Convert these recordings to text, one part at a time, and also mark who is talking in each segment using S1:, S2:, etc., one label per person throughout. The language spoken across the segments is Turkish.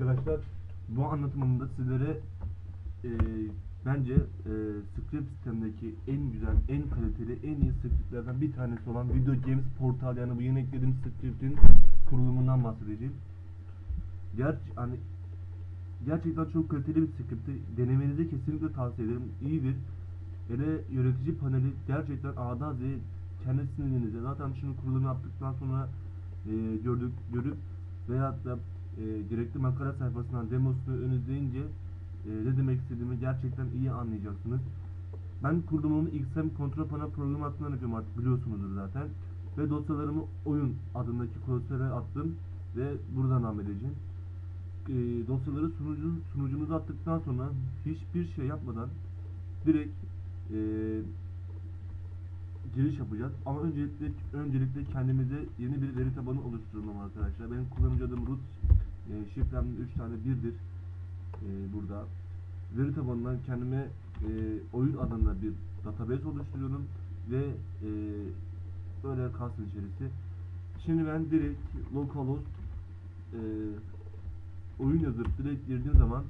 S1: Arkadaşlar bu anlatımımda sizlere e, bence e, script sistemdeki en güzel, en kaliteli, en iyi scriptlerden bir tanesi olan Video Games Portal yani bu yeni eklediğim scriptin kurulumundan bahsedeceğim. Ger hani gerçekten çok kaliteli bir scripti. Denemenizi kesinlikle tavsiye ederim. İyidir. Hele yönetici paneli gerçekten A'dan Z'ye kendi sinirinize zaten şunu kurulum yaptıktan sonra e, gördük görüp veyahut da e, gerekli makale sayfasından demosunu önünüzleyince e, ne demek istediğimi gerçekten iyi anlayacaksınız. Ben kurulumumu XM Control Panel programı hattından yapıyorum artık biliyorsunuzdur zaten. Ve dosyalarımı oyun adındaki klasöre attım ve buradan devam edeceğim. E, dosyaları sunucu, sunucunuza attıktan sonra hiçbir şey yapmadan direkt e, giriş yapacağız. Ama öncelikle öncelikle kendimize yeni bir veri tabanı oluşturalım arkadaşlar. Benim kullanıcı adım root. E, şifrem 3 tane birdir. E, burada. Veri tabanından kendime e, oyun adında bir database oluşturuyorum ve e, böyle kalsın içerisi. Şimdi ben direkt localhost e, oyun yazıp direkt girdiğim zaman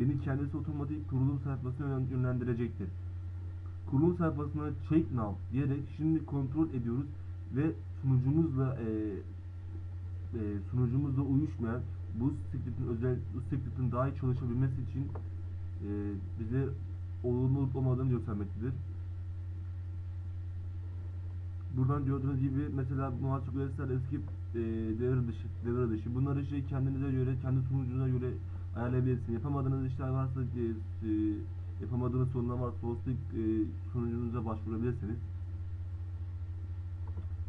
S1: beni kendisi otomatik kurulum sayfasına yön- yönlendirecektir kurulum sayfasına check now diyerek şimdi kontrol ediyoruz ve sunucumuzla e, e, sunucumuzla uyuşmayan bu script'in özel bu script'in daha iyi çalışabilmesi için e, bize olumlu olup olmadığını göstermektedir. Buradan gördüğünüz gibi mesela muhasebe üreticiler eski e, devre dışı, devre dışı. Bunları şey kendinize göre, kendi sunucunuza göre ayarlayabilirsiniz. Yapamadığınız işler varsa e, e, yapamadığınız sorunlar varsa hosting e, sunucunuza başvurabilirsiniz.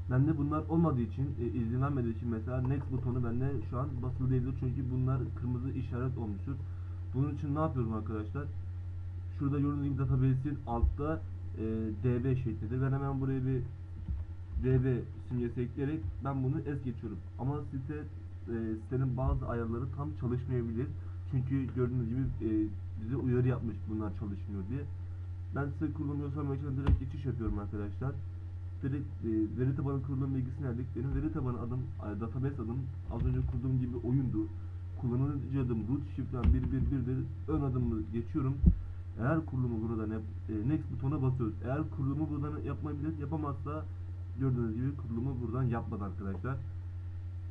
S1: Bende bunlar olmadığı için, e, izin vermediği için mesela next butonu bende şu an basılı değildir çünkü bunlar kırmızı işaret olmuştur. Bunun için ne yapıyorum arkadaşlar? Şurada gördüğünüz gibi database'in altta e, db şeklidir. Ben hemen buraya bir db simgesi ekleyerek ben bunu es geçiyorum. Ama site e, sitenin bazı ayarları tam çalışmayabilir. Çünkü gördüğünüz gibi e, bize uyarı yapmış bunlar çalışmıyor diye. Ben size için direkt geçiş yapıyorum arkadaşlar. Direkt e, veri tabanı kurulum bilgisini verdik. Benim veri tabanı adım, e, database adım az önce kurduğum gibi oyundu. Kullanıcı adım root şifrem 111'dir. Ön adımı geçiyorum. Eğer kurulumu buradan yap, e, next butona basıyoruz. Eğer kurulumu buradan yapmayabilir, yapamazsa gördüğünüz gibi kurulumu buradan yapmadı arkadaşlar.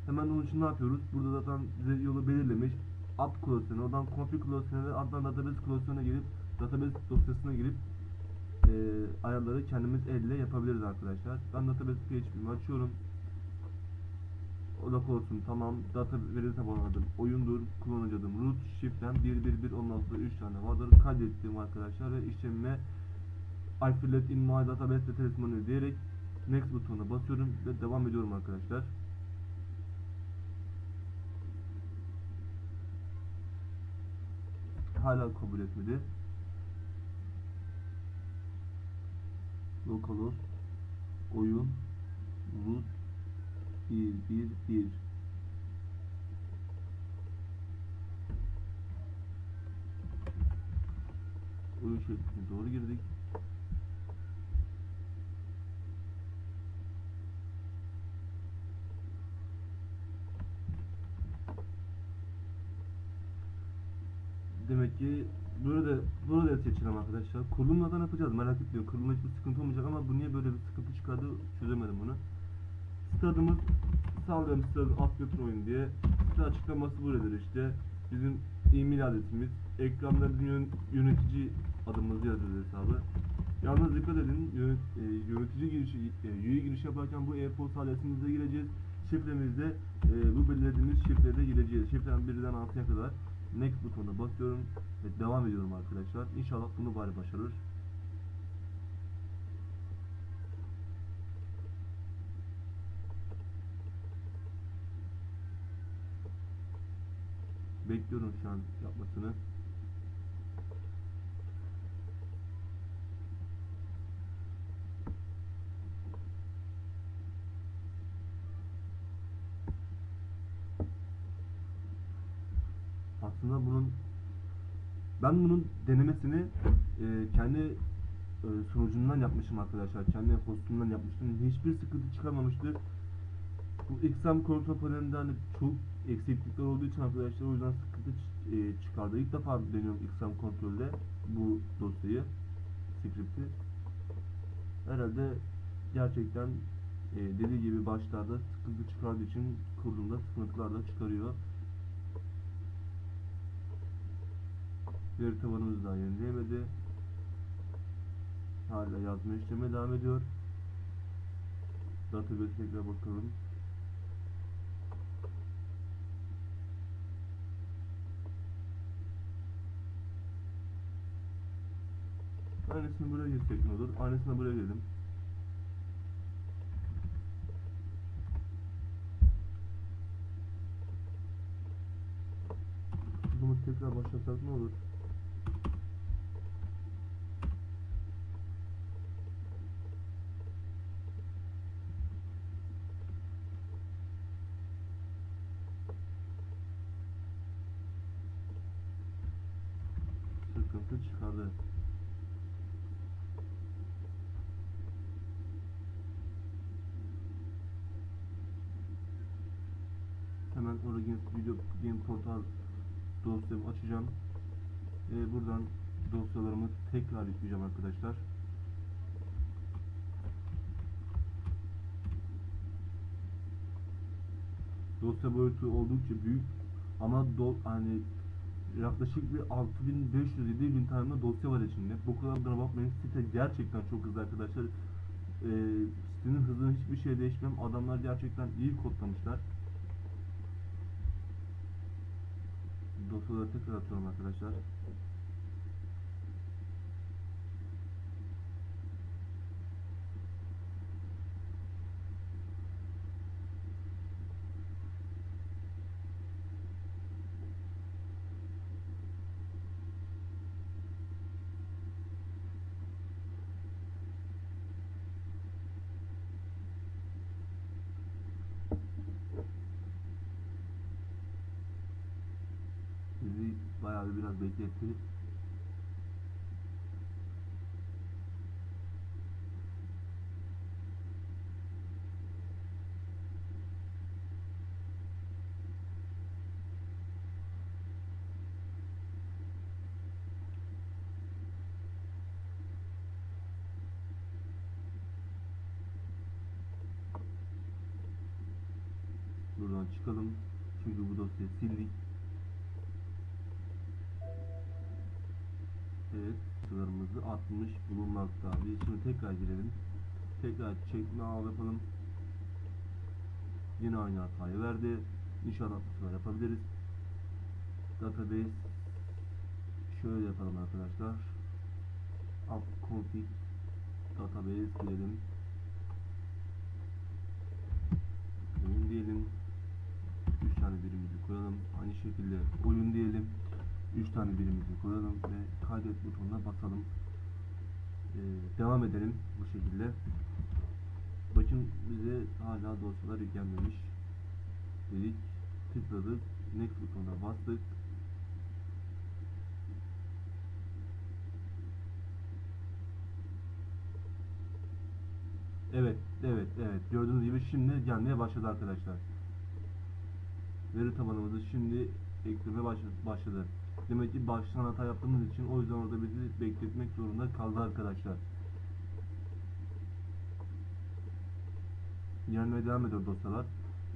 S1: Hemen onun için ne yapıyoruz? Burada zaten bize yolu belirlemiş. App klasörüne, oradan config klasörüne ve ardından database klasörüne gelip database dosyasına girip e, ayarları kendimiz elle yapabiliriz arkadaşlar. Ben database PHP'mi açıyorum. O da olsun tamam. Data veri tabanı adım oyundur. Kullanıcı adım root. Şifrem 111 ondan sonra 3 tane vardır. Kaydettim arkadaşlar ve işlemime I fill in my database details diyerek next butonuna basıyorum ve devam ediyorum arkadaşlar. Hala kabul etmedi. Localhost oyun. Root 1 1 1 oyun şeklinde doğru girdik. Demek ki burada burada seçelim arkadaşlar. Kurulumlardan yapacağız merak etmeyin. Kurulumda hiçbir sıkıntı olmayacak ama bu niye böyle bir sıkıntı çıkardı çözemedim bunu. Stadımız sallıyorum stadın alt götür oyun diye. Site açıklaması buradır işte. Bizim e-mail adresimiz. Ekranda bizim yön- yönetici adımızı yazıyoruz hesabı. Yalnız dikkat edin yönet, e, yönetici girişi, e, üye giriş yaparken bu e-posta adresimize gireceğiz. Şifremizde e, bu belirlediğimiz şifrede gireceğiz. Şifrem 1'den 6'ya kadar. Next butonuna basıyorum ve devam ediyorum arkadaşlar. İnşallah bunu bari başarır. Bekliyorum şu an yapmasını. Aslında bunun ben bunun denemesini e, kendi e, sunucumdan yapmışım arkadaşlar. Kendi hostumdan yapmıştım. Hiçbir sıkıntı çıkarmamıştı. Bu XM kontrol panelinde hani çok eksiklikler olduğu için arkadaşlar o yüzden sıkı- sıkıntı e, çıkardı. İlk defa deniyorum XM kontrolde bu dosyayı, script'i. Herhalde gerçekten e, dediği gibi başlarda sıkıntı çıkardığı için kurduğumda sıkıntılar da çıkarıyor. Veri tabanımız daha yenileyemedi. Hala yazma işlemi devam ediyor. Database tekrar bakalım. Aynısını buraya girsek ne olur? Aynısını buraya girelim. Bunu tekrar başlasak ne olur? Sıkıntı çıkardı. Origin Video Game Portal dosyamı açacağım. Ee, buradan dosyalarımı tekrar yükleyeceğim arkadaşlar. Dosya boyutu oldukça büyük ama do, hani yaklaşık bir 6500-7000 tane dosya var içinde. Bu kadar da bakmayın site gerçekten çok hızlı arkadaşlar. Ee, sitenin hızını hiçbir şey değişmem. Adamlar gerçekten iyi kodlamışlar. Dosyaları tekrar atıyorum arkadaşlar. Bizi bayağı bir biraz bekletti. Buradan çıkalım. Çünkü bu dosyayı sildik. Evet, sıralarımızı atmış bulunmakta. Biz şimdi tekrar girelim. Tekrar çekme al yapalım. Yine aynı hatayı verdi. İnşallah bu sefer yapabiliriz. Database şöyle yapalım arkadaşlar. App config database girelim. Oyun diyelim. 3 tane birimizi koyalım. Aynı şekilde oyun diyelim. 3 tane birimizi koyalım ve kaydet butonuna basalım. Ee, devam edelim bu şekilde. Bakın bize hala dosyalar yüklenmemiş. Dedik, tıkladık, next butonuna bastık. Evet, evet, evet. Gördüğünüz gibi şimdi gelmeye başladı arkadaşlar. Veri tabanımızı şimdi eklemeye baş- başladı. Demek ki baştan hata yaptığımız için o yüzden orada bizi bekletmek zorunda kaldı arkadaşlar. Gelmeye devam ediyor dosyalar.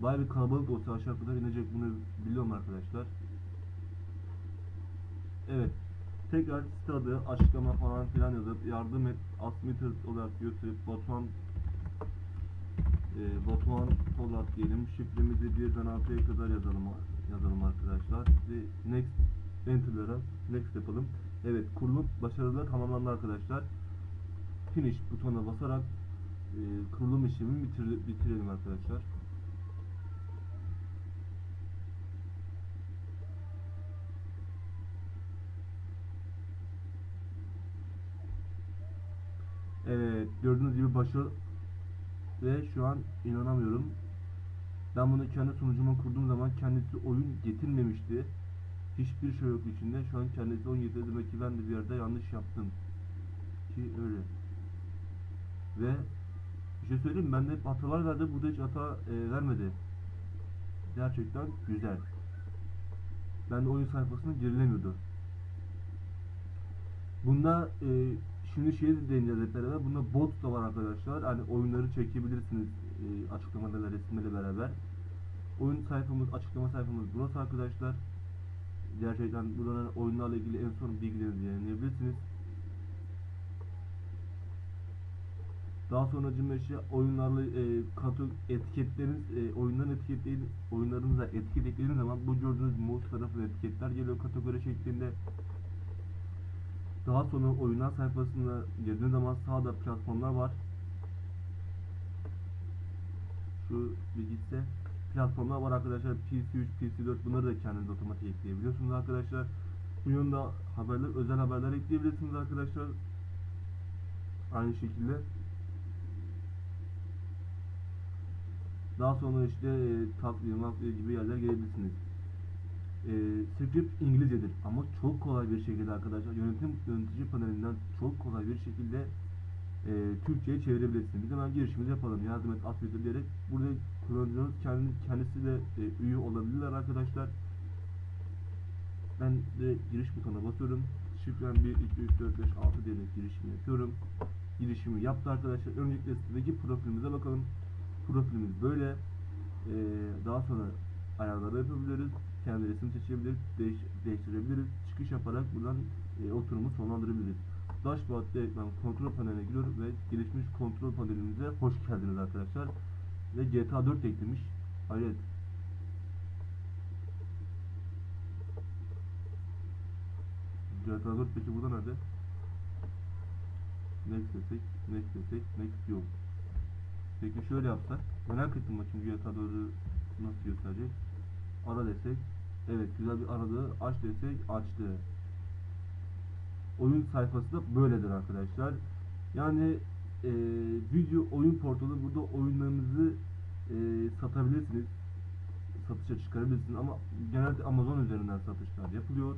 S1: Bayağı bir kalabalık dosya aşağı kadar inecek bunu biliyorum arkadaşlar. Evet. Tekrar site adı, açıklama falan filan yazıp yardım et, admitter olarak gösterip Batuhan e, Batuhan Polat diyelim. Şifremizi birden altıya kadar yazalım yazalım arkadaşlar. Ve next enter'lara next yapalım. Evet kurulum başarılı tamamlandı arkadaşlar. Finish butonuna basarak e, kurulum işlemini bitir, bitirelim arkadaşlar. Evet gördüğünüz gibi başarı ve şu an inanamıyorum. Ben bunu kendi sunucuma kurduğum zaman kendisi oyun getirmemişti. Hiçbir şey yok içinde. Şu an kendisi oyun getirdi. Demek ki ben de bir yerde yanlış yaptım. Ki öyle. Ve bir şey söyleyeyim mi? Bende hep hatalar verdi. Burada hiç hata e, vermedi. Gerçekten güzel. Ben de oyun sayfasına girilemiyordu. Bunda e, şimdi şey de deneyeceğiz hep beraber. Bunda bot da var arkadaşlar. Hani oyunları çekebilirsiniz e, açıklamada ve resimle beraber. Oyun sayfamız, açıklama sayfamız burası arkadaşlar. Gerçekten buradan oyunlarla ilgili en son bilgilerinizi yayınlayabilirsiniz. Daha sonra işte oyunlarla e, katı etiketleriniz, e, oyunların etiketleyin, oyunlarınıza etiket zaman bu gördüğünüz mouse tarafı etiketler geliyor kategori şeklinde. Daha sonra oyunlar sayfasına girdiğiniz zaman sağda platformlar var. Şu bir gitse platformlar var arkadaşlar. PC3, PC4 bunları da kendiniz otomatik ekleyebiliyorsunuz arkadaşlar. Bu yönde haberler, özel haberler ekleyebilirsiniz arkadaşlar. Aynı şekilde. Daha sonra işte e, makviye gibi yerler gelebilirsiniz. E, script İngilizcedir ama çok kolay bir şekilde arkadaşlar yönetim yönetici panelinden çok kolay bir şekilde e, Türkçe'ye çevirebilirsiniz. Biz hemen girişimizi yapalım. Yardım et, affet diyerek burada kullanıcınız kendi, kendisi de e, üye olabilirler arkadaşlar. Ben de giriş butonuna basıyorum. Şifrem 1, 2, 3, 4, 5, 6 diyerek girişimi yapıyorum. Girişimi yaptı arkadaşlar. Öncelikle sitedeki profilimize bakalım. Profilimiz böyle. Ee, daha sonra ayarları yapabiliriz. Kendi resim seçebiliriz. Değiş, değiştirebiliriz. Çıkış yaparak buradan e, oturumu sonlandırabiliriz. Dashboard'da ben kontrol paneline giriyorum ve gelişmiş kontrol panelimize hoş geldiniz arkadaşlar. Ve GTA 4 eklemiş. Hayret. GTA 4 peki burada nerede? Next desek, next desek, next yok. Peki şöyle yapsak, merak ettim bakayım GTA 4'ü nasıl gösterecek. Ara desek, evet güzel bir aradı. Aç desek, açtı. Oyun sayfası da böyledir arkadaşlar. Yani e, video oyun portalı burada oyunlarınızı e, satabilirsiniz. Satışa çıkarabilirsiniz ama genelde Amazon üzerinden satışlar yapılıyor.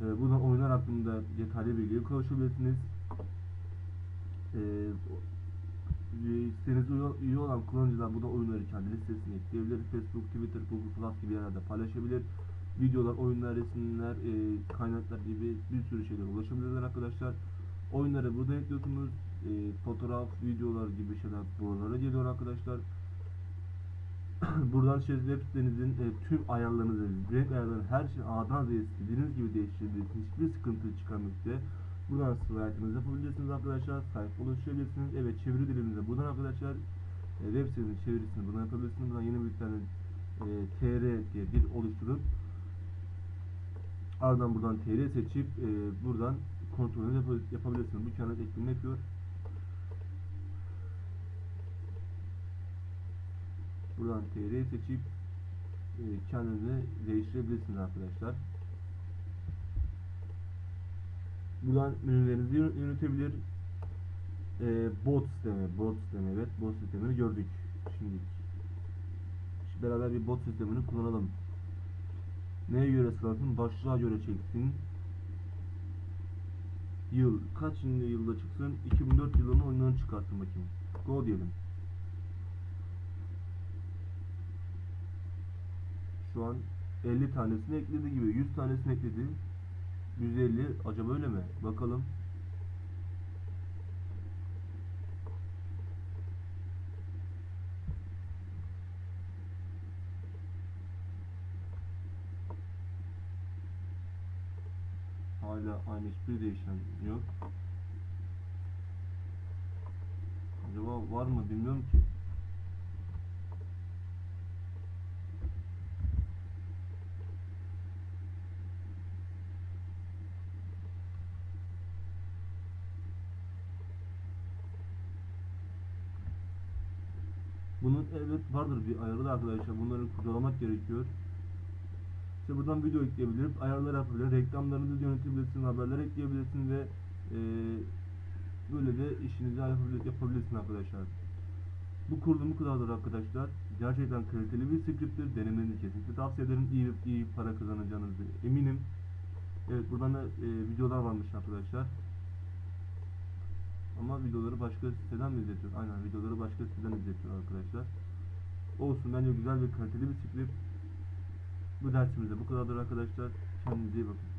S1: E, buradan oyunlar hakkında detaylı bilgiye kavuşabilirsiniz. E, sitenize üye- olan kullanıcılar burada oyunları kendi listesine ekleyebilir. Facebook, Twitter, Google Plus gibi yerlerde paylaşabilir. Videolar, oyunlar, resimler, e, kaynaklar gibi bir sürü şeyler ulaşabilirler arkadaşlar. Oyunları burada ekliyorsunuz. E, fotoğraf, videolar gibi şeyler buralara geliyor arkadaşlar. Buradan şey web sitenizin e, tüm ayarlarınızı, renk ayarlarını her şey A'dan Z'ye istediğiniz gibi değiştirebilirsiniz. Hiçbir sıkıntı çıkarmak. Buradan slaytınızı yapabilirsiniz arkadaşlar. Sayfa oluşturabilirsiniz. Evet çeviri dilimize buradan arkadaşlar e, web sitenin çevirisini buradan yapabilirsiniz. Buradan yeni bir tane e, TR diye dil oluşturup ardından buradan TR seçip e, buradan kontrolünü yap- yapabilirsiniz. Bu kendi ekleme yapıyor. Buradan TR seçip e, kendinizi değiştirebilirsiniz arkadaşlar. Buradan menülerinizi yön- yönetebilir. E, bot sistemi, bot sistemi evet bot sistemini gördük şimdi. Beraber bir bot sistemini kullanalım. Neye göre sıralasın? Başlığa göre çeksin. Yıl. Kaç yılda çıksın? 2004 yılının oyunlarını çıkartsın bakayım. Go diyelim. Şu an 50 tanesini ekledi gibi. 100 tanesini ekledi. 150. Acaba öyle mi? Bakalım. Hala aynı hiçbir değişen yok. Acaba var mı bilmiyorum ki. Bunun evet vardır bir ayarı da arkadaşlar. Bunları kurcalamak gerekiyor. İşte buradan video ekleyebilir, ayarlar yapabilir, reklamlarınızı yönetebilirsin, haberler ekleyebilirsin ve e, böyle de işinizi yapabilir, yapabilirsin arkadaşlar. Bu kurulum bu kadardır arkadaşlar. Gerçekten kaliteli bir script'tir. Denemenizi kesinlikle tavsiye ederim. İyi, iyi para kazanacağınızı eminim. Evet buradan da e, videolar varmış arkadaşlar. Ama videoları başka siteden mi izletiyor? Aynen videoları başka siteden izletiyor arkadaşlar. Olsun bence güzel ve kaliteli bir script. Bu dersimizde bu kadardır arkadaşlar. Kendinize iyi bakın.